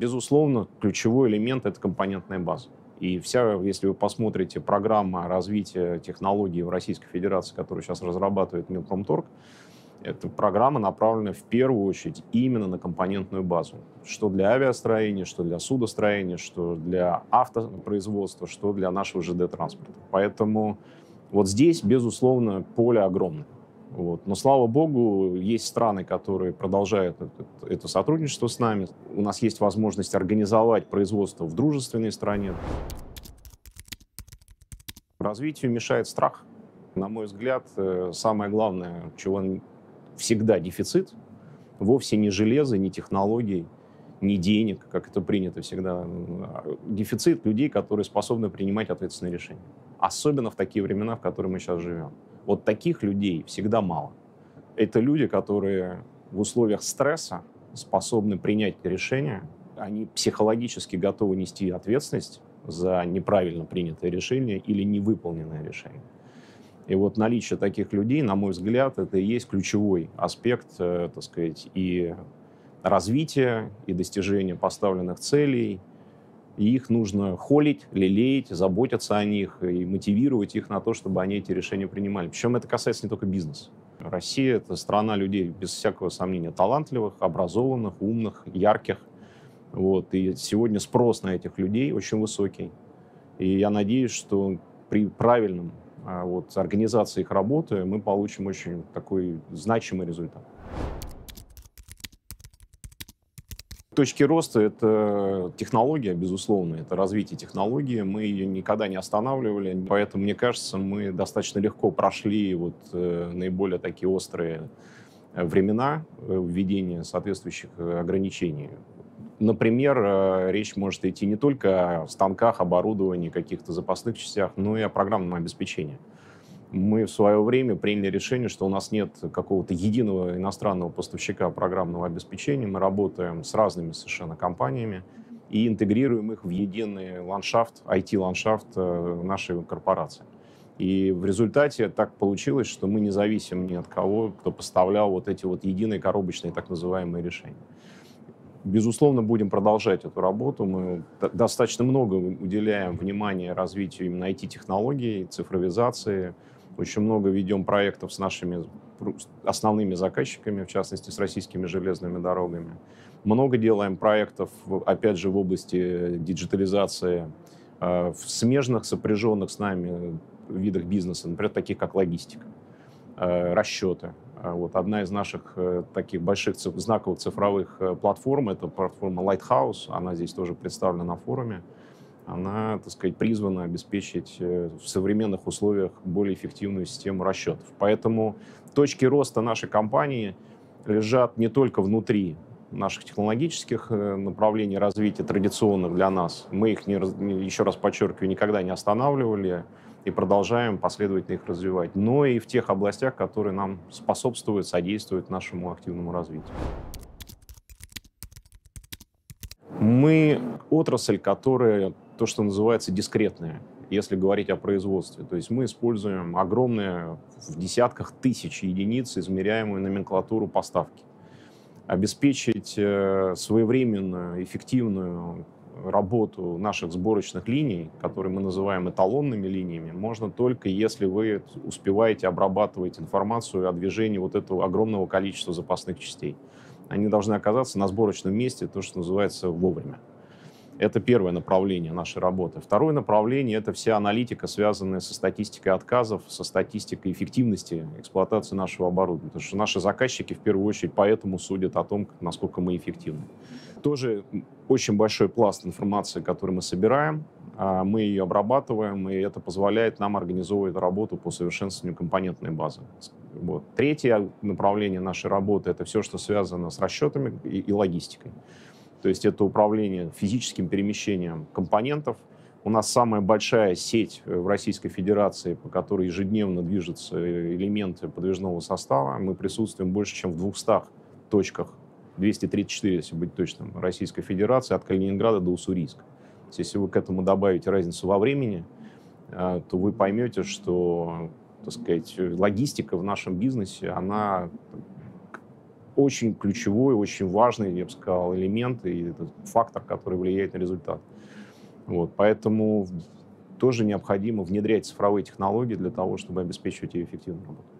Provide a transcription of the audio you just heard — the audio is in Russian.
Безусловно, ключевой элемент — это компонентная база. И вся, если вы посмотрите программа развития технологий в Российской Федерации, которую сейчас разрабатывает Минпромторг, эта программа направлена в первую очередь именно на компонентную базу. Что для авиастроения, что для судостроения, что для автопроизводства, что для нашего ЖД-транспорта. Поэтому вот здесь, безусловно, поле огромное. Вот. Но, слава богу, есть страны, которые продолжают это, это сотрудничество с нами. У нас есть возможность организовать производство в дружественной стране. Развитию мешает страх. На мой взгляд, э, самое главное, чего всегда дефицит, вовсе не железо, не технологий, не денег, как это принято всегда. Дефицит людей, которые способны принимать ответственные решения. Особенно в такие времена, в которые мы сейчас живем. Вот таких людей всегда мало. Это люди, которые в условиях стресса способны принять решения, они психологически готовы нести ответственность за неправильно принятое решение или невыполненное решение. И вот наличие таких людей, на мой взгляд, это и есть ключевой аспект, э, так сказать, и развития, и достижения поставленных целей. И их нужно холить, лелеять, заботиться о них и мотивировать их на то, чтобы они эти решения принимали. Причем это касается не только бизнеса. Россия — это страна людей, без всякого сомнения, талантливых, образованных, умных, ярких. Вот. И сегодня спрос на этих людей очень высокий. И я надеюсь, что при правильном а вот, организации их работы мы получим очень такой значимый результат. Точки роста — это технология, безусловно, это развитие технологии. Мы ее никогда не останавливали, поэтому, мне кажется, мы достаточно легко прошли вот э, наиболее такие острые э, времена э, введения соответствующих ограничений. Например, э, речь может идти не только о станках, оборудовании, каких-то запасных частях, но и о программном обеспечении. Мы в свое время приняли решение, что у нас нет какого-то единого иностранного поставщика программного обеспечения. Мы работаем с разными совершенно компаниями и интегрируем их в единый ландшафт, IT-ландшафт э, нашей корпорации. И в результате так получилось, что мы не зависим ни от кого, кто поставлял вот эти вот единые коробочные так называемые решения. Безусловно, будем продолжать эту работу. Мы достаточно много уделяем внимания развитию именно IT-технологий, цифровизации. Очень много ведем проектов с нашими основными заказчиками, в частности, с российскими железными дорогами. Много делаем проектов, опять же, в области диджитализации, э, в смежных, сопряженных с нами видах бизнеса, например, таких как логистика, э, расчеты, а вот одна из наших э, таких больших знаковых цифровых э, платформ — это платформа Lighthouse. Она здесь тоже представлена на форуме. Она, так сказать, призвана обеспечить э, в современных условиях более эффективную систему расчетов. Поэтому точки роста нашей компании лежат не только внутри наших технологических направлений развития, традиционных для нас. Мы их, не, еще раз подчеркиваю, никогда не останавливали и продолжаем последовательно их развивать, но и в тех областях, которые нам способствуют, содействуют нашему активному развитию. Мы отрасль, которая то, что называется дискретная, если говорить о производстве. То есть мы используем огромные, в десятках тысяч единиц измеряемую номенклатуру поставки. Обеспечить э, своевременную, эффективную работу наших сборочных линий, которые мы называем эталонными линиями, можно только если вы успеваете обрабатывать информацию о движении вот этого огромного количества запасных частей. Они должны оказаться на сборочном месте, то, что называется, вовремя. Это первое направление нашей работы. Второе направление — это вся аналитика, связанная со статистикой отказов, со статистикой эффективности эксплуатации нашего оборудования. Потому что наши заказчики в первую очередь поэтому судят о том, насколько мы эффективны. Тоже очень большой пласт информации, который мы собираем, а, мы ее обрабатываем, и это позволяет нам организовывать работу по совершенствованию компонентной базы. Вот. Третье направление нашей работы — это все, что связано с расчетами и, и логистикой. То есть это управление физическим перемещением компонентов. У нас самая большая сеть в Российской Федерации, по которой ежедневно движутся элементы подвижного состава. Мы присутствуем больше, чем в 200 точках, 234, если быть точным, Российской Федерации, от Калининграда до Уссурийска. Если вы к этому добавите разницу во времени, э, то вы поймете, что так сказать, логистика в нашем бизнесе, она очень ключевой, очень важный, я бы сказал, элемент и фактор, который влияет на результат. Вот, поэтому тоже необходимо внедрять цифровые технологии для того, чтобы обеспечивать ее эффективную работу.